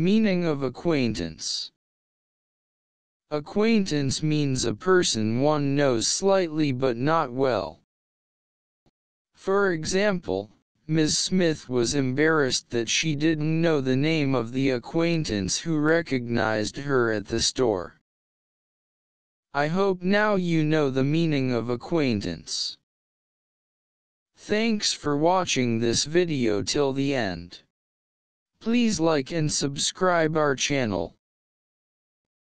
Meaning of acquaintance Acquaintance means a person one knows slightly but not well. For example, Ms. Smith was embarrassed that she didn't know the name of the acquaintance who recognized her at the store. I hope now you know the meaning of acquaintance. Thanks for watching this video till the end. Please like and subscribe our channel.